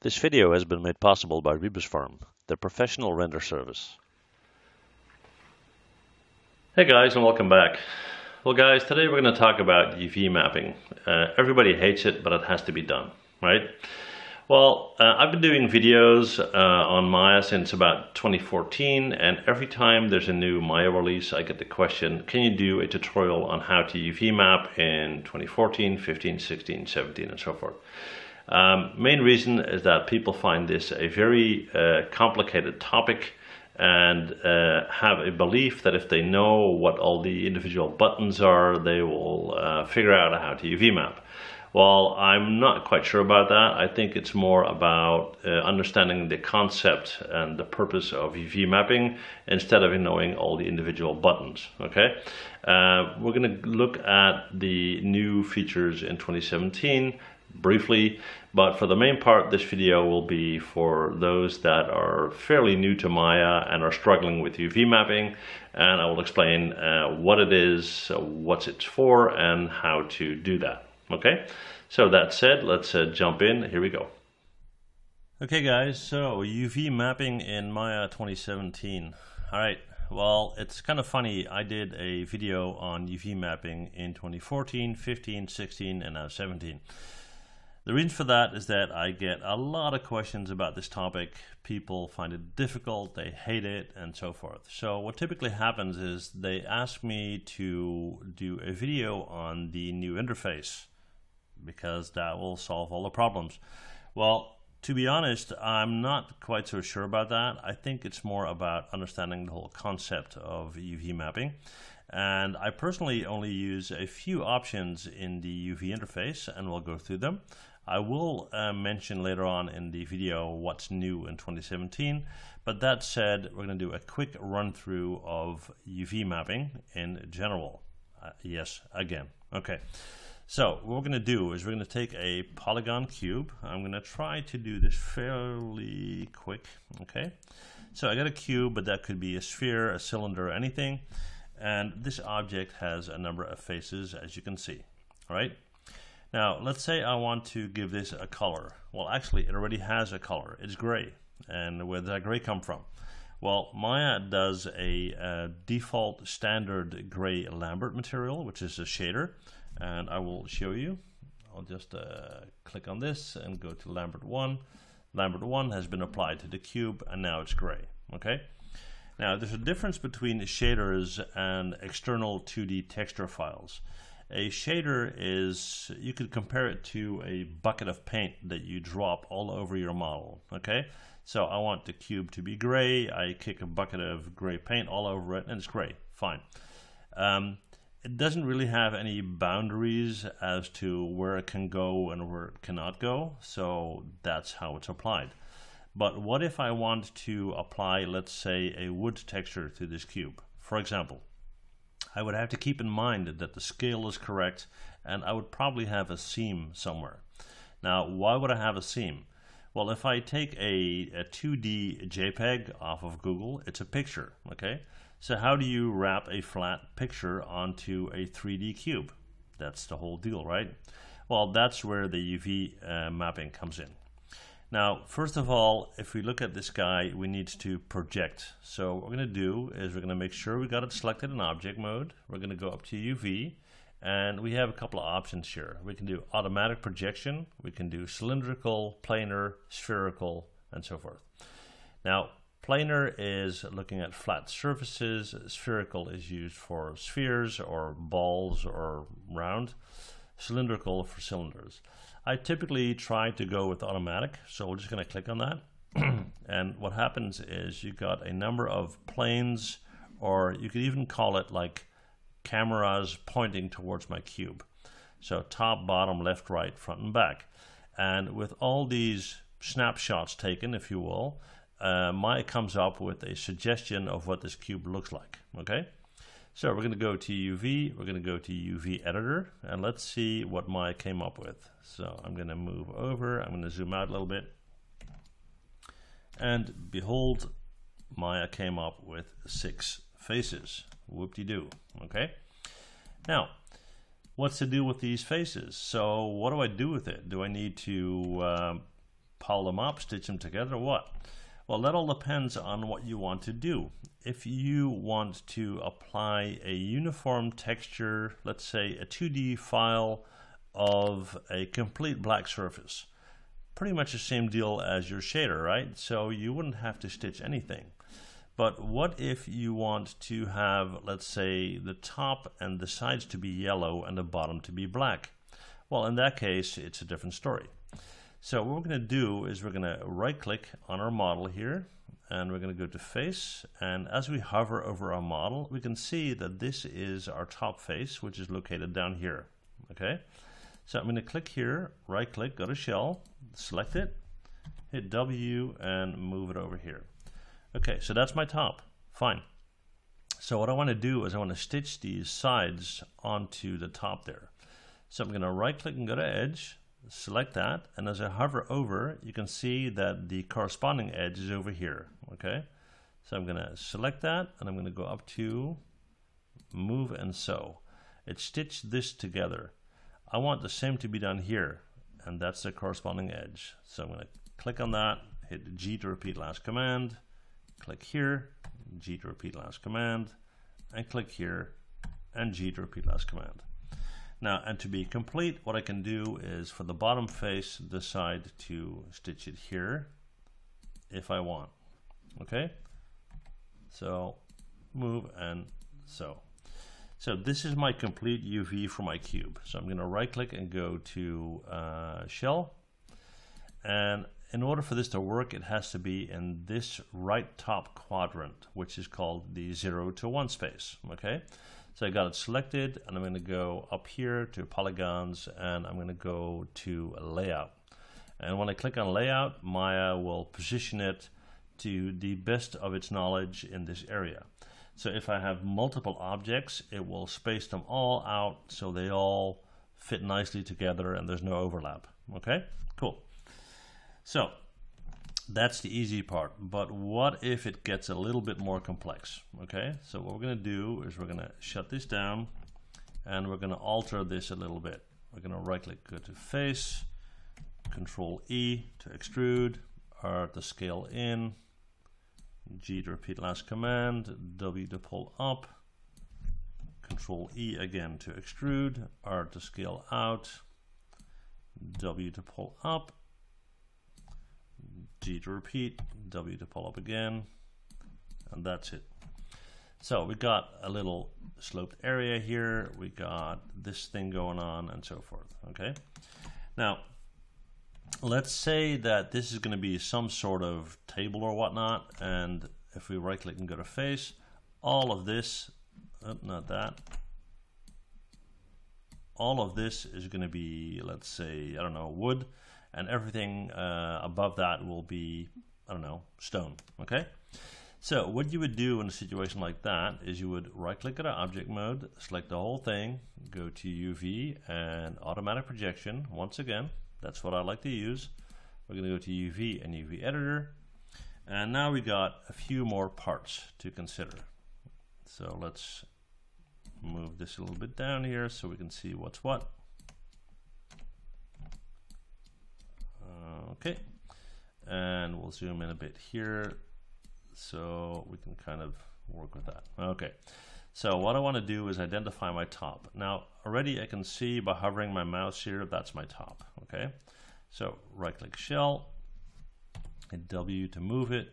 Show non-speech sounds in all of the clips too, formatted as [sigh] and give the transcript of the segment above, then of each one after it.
This video has been made possible by RebusFarm, the professional render service. Hey guys and welcome back. Well guys, today we're going to talk about UV mapping. Uh, everybody hates it, but it has to be done, right? Well, uh, I've been doing videos uh, on Maya since about 2014 and every time there's a new Maya release I get the question, can you do a tutorial on how to UV map in 2014, 15, 16, 17 and so forth. Um, main reason is that people find this a very uh, complicated topic and uh, have a belief that if they know what all the individual buttons are, they will uh, figure out how to UV map. Well, I'm not quite sure about that. I think it's more about uh, understanding the concept and the purpose of UV mapping instead of knowing all the individual buttons. Okay, uh, we're going to look at the new features in 2017 briefly, but for the main part, this video will be for those that are fairly new to Maya and are struggling with UV mapping, and I will explain uh, what it is, what it's for, and how to do that. Okay, so that said, let's uh, jump in. Here we go. Okay guys, so UV mapping in Maya 2017. All right, well, it's kind of funny. I did a video on UV mapping in 2014, 15, 16, and now 17. The reason for that is that I get a lot of questions about this topic. People find it difficult, they hate it, and so forth. So what typically happens is they ask me to do a video on the new interface because that will solve all the problems. Well, to be honest, I'm not quite so sure about that. I think it's more about understanding the whole concept of UV mapping. And I personally only use a few options in the UV interface and we'll go through them. I will uh, mention later on in the video what's new in 2017. But that said, we're going to do a quick run through of UV mapping in general. Uh, yes, again. Okay. So what we're going to do is we're going to take a polygon cube. I'm going to try to do this fairly quick. Okay. So I got a cube, but that could be a sphere, a cylinder, anything. And this object has a number of faces, as you can see. All right. Now, let's say I want to give this a color. Well, actually, it already has a color. It's gray. And where does that gray come from? Well, Maya does a, a default standard gray Lambert material, which is a shader and I will show you. I'll just uh, click on this and go to Lambert 1. Lambert 1 has been applied to the cube and now it's gray. Okay. Now there's a difference between shaders and external 2D texture files. A shader is, you could compare it to a bucket of paint that you drop all over your model. Okay. So I want the cube to be gray. I kick a bucket of gray paint all over it and it's gray. Fine. Um, it doesn't really have any boundaries as to where it can go and where it cannot go. So that's how it's applied. But what if I want to apply, let's say, a wood texture to this cube? For example, I would have to keep in mind that the scale is correct and I would probably have a seam somewhere. Now, why would I have a seam? Well, if I take a, a 2D JPEG off of Google, it's a picture, okay? So how do you wrap a flat picture onto a 3D cube? That's the whole deal, right? Well, that's where the UV uh, mapping comes in. Now, first of all, if we look at this guy, we need to project. So what we're going to do is we're going to make sure we got it selected in object mode. We're going to go up to UV, and we have a couple of options here. We can do automatic projection, we can do cylindrical, planar, spherical, and so forth. Now, Planar is looking at flat surfaces. Spherical is used for spheres or balls or round. Cylindrical for cylinders. I typically try to go with automatic, so we're just going to click on that. [clears throat] and what happens is you got a number of planes, or you could even call it like cameras pointing towards my cube. So top, bottom, left, right, front, and back. And with all these snapshots taken, if you will, uh, Maya comes up with a suggestion of what this cube looks like. Okay, so we're going to go to UV, we're going to go to UV editor, and let's see what Maya came up with. So I'm going to move over, I'm going to zoom out a little bit, and behold, Maya came up with six faces. Whoop-de-doo, okay? Now, what's to do with these faces? So what do I do with it? Do I need to um, pile them up, stitch them together, or what? Well, that all depends on what you want to do. If you want to apply a uniform texture, let's say a 2D file of a complete black surface, pretty much the same deal as your shader, right? So you wouldn't have to stitch anything. But what if you want to have, let's say, the top and the sides to be yellow and the bottom to be black? Well, in that case, it's a different story. So what we're going to do is we're going to right click on our model here and we're going to go to face and as we hover over our model we can see that this is our top face which is located down here okay? So I'm going to click here right click go to shell select it hit W and move it over here. Okay so that's my top fine. So what I want to do is I want to stitch these sides onto the top there. So I'm going to right click and go to edge select that and as I hover over you can see that the corresponding edge is over here okay? So I'm gonna select that and I'm gonna go up to move and sew. It stitched this together. I want the same to be done here and that's the corresponding edge. So I'm gonna click on that hit G to repeat last command click here G to repeat last command and click here and G to repeat last command now, and to be complete, what I can do is for the bottom face, decide to stitch it here if I want. Okay? So move and sew. So this is my complete UV for my cube. So I'm going to right click and go to uh, shell. And in order for this to work, it has to be in this right top quadrant, which is called the 0 to 1 space. Okay? So I got it selected and I'm going to go up here to polygons and I'm going to go to layout. And when I click on layout, Maya will position it to the best of its knowledge in this area. So if I have multiple objects, it will space them all out so they all fit nicely together and there's no overlap. Okay, cool. So that's the easy part. But what if it gets a little bit more complex? Okay, so what we're going to do is we're going to shut this down and we're going to alter this a little bit. We're going to right click, go to face, control E to extrude, R to scale in, G to repeat last command, W to pull up, control E again to extrude, R to scale out, W to pull up, To repeat, W to pull up again, and that's it. So we got a little sloped area here, we got this thing going on and so forth, okay? Now, let's say that this is gonna be some sort of table or whatnot, and if we right click and go to face, all of this, oh, not that, all of this is gonna be, let's say, I don't know, wood, and everything uh, above that will be, I don't know, stone, okay? So what you would do in a situation like that is you would right click at object mode, select the whole thing, go to UV and automatic projection. Once again, that's what I like to use. We're gonna go to UV and UV editor. And now we got a few more parts to consider. So let's move this a little bit down here so we can see what's what. Okay, and we'll zoom in a bit here so we can kind of work with that. Okay, so what I want to do is identify my top. Now, already I can see by hovering my mouse here, that's my top. Okay, so right click shell, hit W to move it.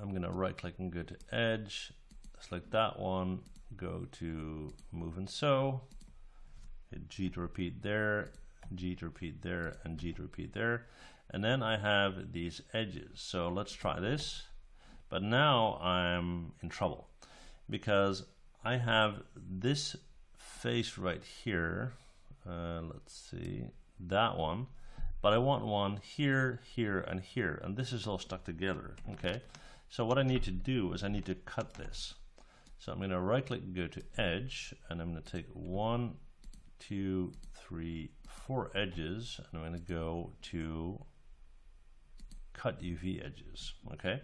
I'm going to right click and go to edge, select that one, go to move and sew, hit G to repeat there, G to repeat there, and G to repeat there. And then I have these edges. So let's try this. But now I'm in trouble because I have this face right here. Uh, let's see, that one. But I want one here, here, and here. And this is all stuck together, okay? So what I need to do is I need to cut this. So I'm going to right click go to edge and I'm going to take one, two, three, four edges and I'm going to go to cut UV edges. Okay,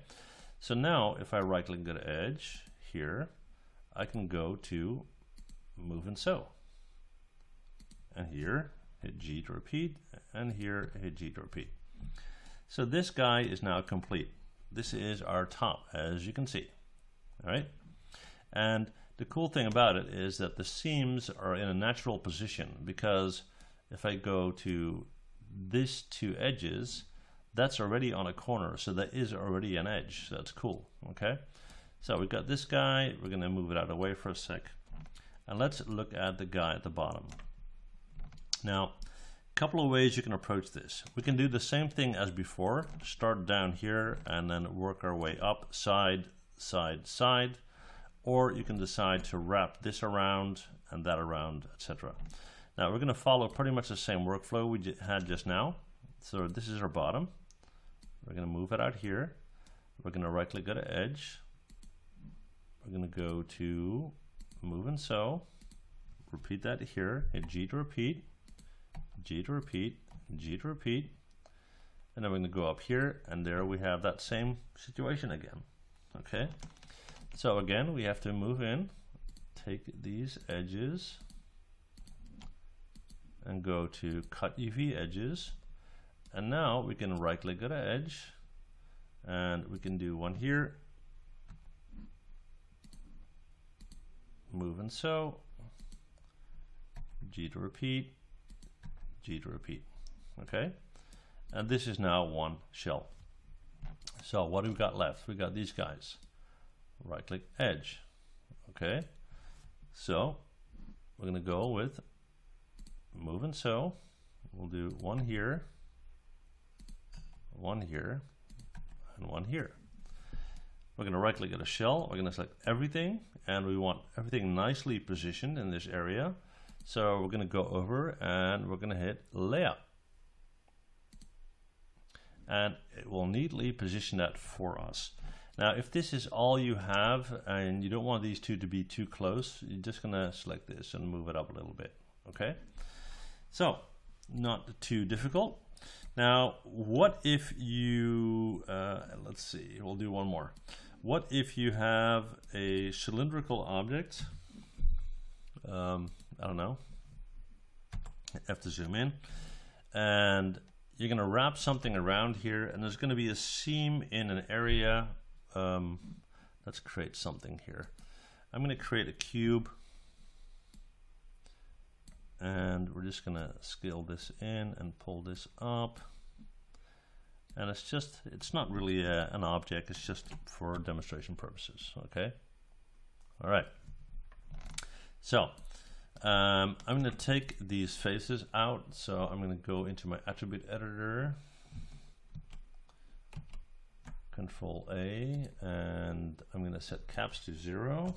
so now if I right click go edge here, I can go to move and sew. And here hit G to repeat, and here hit G to repeat. So this guy is now complete. This is our top, as you can see. All right. And the cool thing about it is that the seams are in a natural position because if I go to these two edges, that's already on a corner, so that is already an edge. So that's cool, okay? So we've got this guy, we're gonna move it out of the way for a sec. And let's look at the guy at the bottom. Now, a couple of ways you can approach this. We can do the same thing as before, start down here and then work our way up, side, side, side, or you can decide to wrap this around and that around, etc. Now we're going to follow pretty much the same workflow we had just now. So this is our bottom. We're going to move it out here. We're going to right click at edge. We're going to go to move and sew. Repeat that here. Hit G to repeat, G to repeat, G to repeat. And then we're to go up here and there we have that same situation again. Okay. So again, we have to move in, take these edges and go to cut UV edges. And now we can right click at an edge and we can do one here. Move and sew. G to repeat, G to repeat. Okay. And this is now one shell. So what do we got left? We got these guys. Right click edge. Okay. So we're going to go with move and sew. We'll do one here, one here, and one here. We're going to right click at a shell. We're going to select everything and we want everything nicely positioned in this area. So we're going to go over and we're going to hit layout. And it will neatly position that for us. Now, if this is all you have and you don't want these two to be too close, you're just going to select this and move it up a little bit. Okay. So, not too difficult. Now, what if you, uh, let's see, we'll do one more. What if you have a cylindrical object? Um, I don't know. I have to zoom in. And you're going to wrap something around here, and there's going to be a seam in an area. Um, let's create something here. I'm going to create a cube and we're just gonna scale this in and pull this up. And it's just it's not really a, an object it's just for demonstration purposes okay? All right. So um, I'm going to take these faces out. So I'm going to go into my attribute editor. Control A and I'm going to set caps to zero.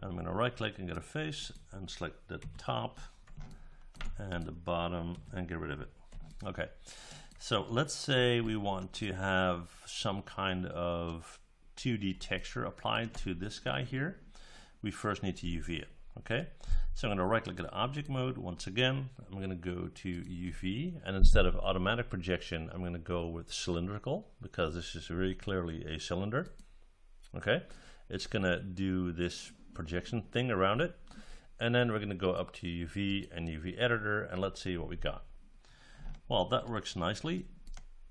I'm going to right click and get a face and select the top and the bottom and get rid of it. Okay, so let's say we want to have some kind of 2D texture applied to this guy here. We first need to UV it. Okay, so I'm going to right click at object mode once again. I'm going to go to UV and instead of automatic projection, I'm going to go with cylindrical because this is very clearly a cylinder. Okay, it's going to do this projection thing around it. And then we're going to go up to UV and UV editor and let's see what we got. Well, that works nicely.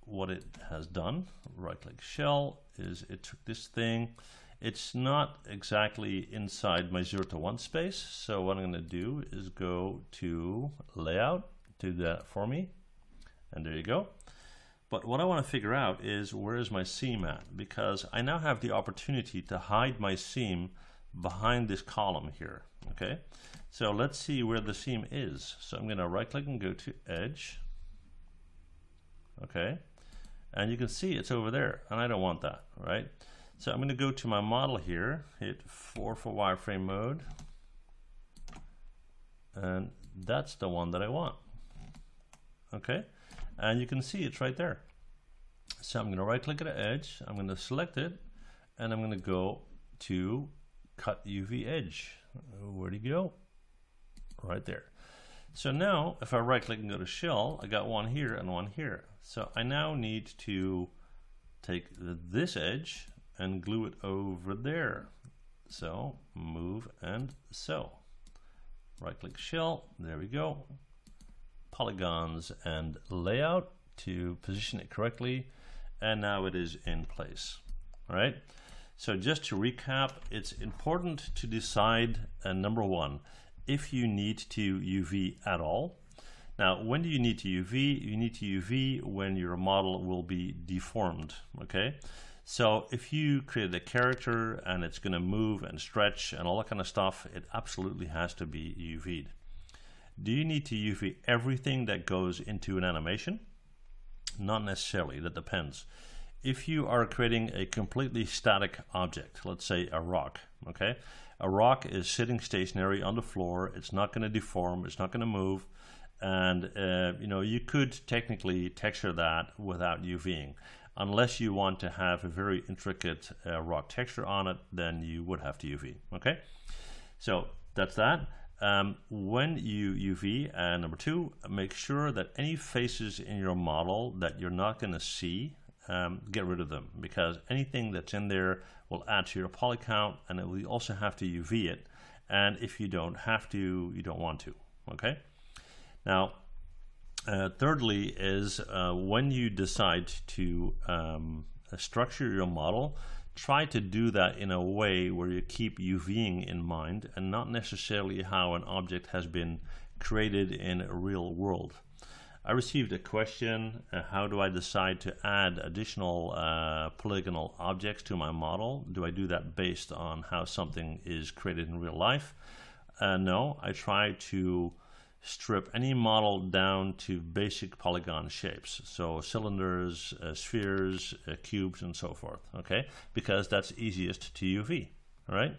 What it has done, right click shell, is it took this thing. It's not exactly inside my 0 to 1 space. So what I'm going to do is go to layout, do that for me. And there you go. But what I want to figure out is where is my seam at? Because I now have the opportunity to hide my seam behind this column here. Okay, so let's see where the seam is. So I'm going to right click and go to edge. Okay, and you can see it's over there, and I don't want that, right? So I'm going to go to my model here, hit 4 for wireframe mode, and that's the one that I want. Okay, and you can see it's right there. So I'm going to right click at the edge, I'm going to select it, and I'm going to go to cut UV edge. Where'd he go? Right there. So now if I right click and go to shell, I got one here and one here. So I now need to take this edge and glue it over there. So move and sew. Right click shell, there we go. Polygons and layout, to position it correctly and now it is in place. All right. So just to recap, it's important to decide uh, number one, if you need to UV at all. Now, when do you need to UV? You need to UV when your model will be deformed, okay? So if you create a character and it's going to move and stretch and all that kind of stuff, it absolutely has to be UV'd. Do you need to UV everything that goes into an animation? Not necessarily, that depends. If you are creating a completely static object, let's say a rock, okay? A rock is sitting stationary on the floor, it's not going to deform, it's not going to move, and uh, you know you could technically texture that without UVing. Unless you want to have a very intricate uh, rock texture on it, then you would have to UV, okay? So that's that. Um, when you UV, and number two, make sure that any faces in your model that you're not going to see, um, get rid of them because anything that's in there will add to your poly count and it will also have to UV it. And if you don't have to, you don't want to, okay? Now, uh, thirdly is uh, when you decide to um, structure your model, try to do that in a way where you keep UVing in mind and not necessarily how an object has been created in a real world. I received a question, uh, how do I decide to add additional uh, polygonal objects to my model? Do I do that based on how something is created in real life? Uh, no, I try to strip any model down to basic polygon shapes. So cylinders, uh, spheres, uh, cubes, and so forth, okay? Because that's easiest to UV, all right?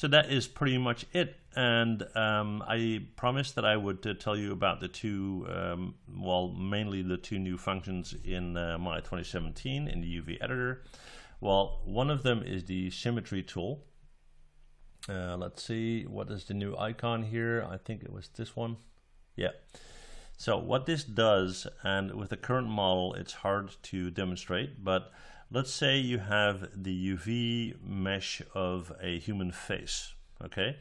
So that is pretty much it. And um, I promised that I would uh, tell you about the two, um, well, mainly the two new functions in uh, Maya 2017 in the UV editor. Well, one of them is the symmetry tool. Uh, let's see, what is the new icon here? I think it was this one. Yeah. So what this does, and with the current model, it's hard to demonstrate, but let's say you have the UV mesh of a human face, okay?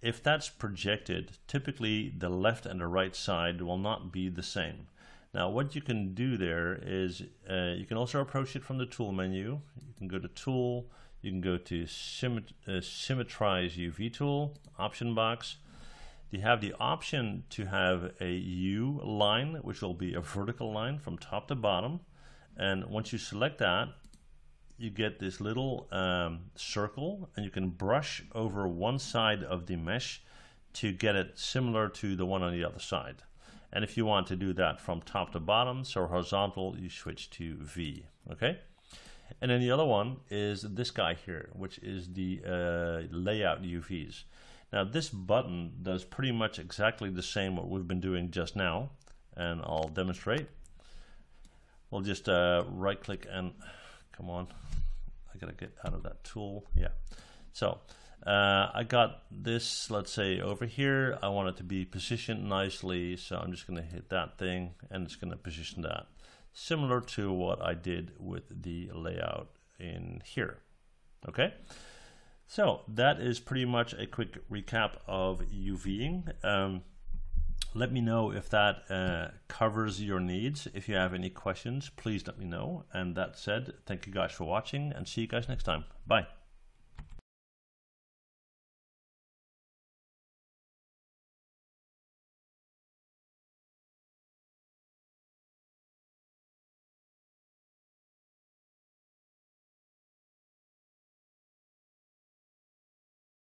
If that's projected, typically the left and the right side will not be the same. Now what you can do there is uh, you can also approach it from the tool menu. You can go to tool, you can go to symmet uh, symmetrize UV tool, option box. You have the option to have a U line, which will be a vertical line from top to bottom. And once you select that, you get this little um, circle and you can brush over one side of the mesh to get it similar to the one on the other side. And if you want to do that from top to bottom, so horizontal, you switch to V, okay? And then the other one is this guy here, which is the uh, layout UVs. Now this button does pretty much exactly the same what we've been doing just now, and I'll demonstrate. We'll just uh, right click and, come on, I gotta get out of that tool, yeah. So, uh, I got this, let's say over here, I want it to be positioned nicely, so I'm just gonna hit that thing, and it's gonna position that similar to what I did with the layout in here. Okay, so that is pretty much a quick recap of UVing. Um, let me know if that uh, covers your needs. If you have any questions, please let me know. And that said, thank you guys for watching and see you guys next time. Bye.